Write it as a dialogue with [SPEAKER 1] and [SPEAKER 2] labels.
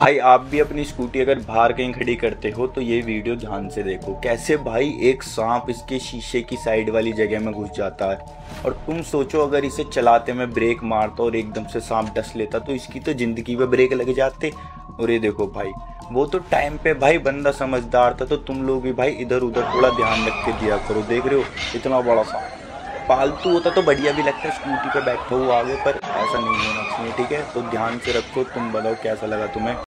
[SPEAKER 1] भाई, आप भी अपनी स्कूटी अगर बाहर कहीं खड़ी करते हो तो ये वीडियो ध्यान से देखो। कैसे भाई एक सांप इसके शीशे की साइड वाली जगह में घुस जाता है? और तुम सोचो, अगर इसे चलाते में ब्रेक मारता और एकदम से सांप डस लेता तो इसकी तो ज़िंदगी में ब्रेक लग जाते। और ये देखो भाई, वो तो टाइम पे भाई बंदा समझदार था तो तुम लोग भी भाई इधर उधर थोड़ा ध्यान रख के दिया करो। देख रहे हो, इतना बड़ा सांप। पालतू होता तो बढ़िया भी लगता है स्कूटी पे बैठा हुआ आगे, पर ऐसा नहीं होना चाहिए, ठीक है? तो ध्यान से रखो, तुम बताओ, कैसा लगा तुम्हें?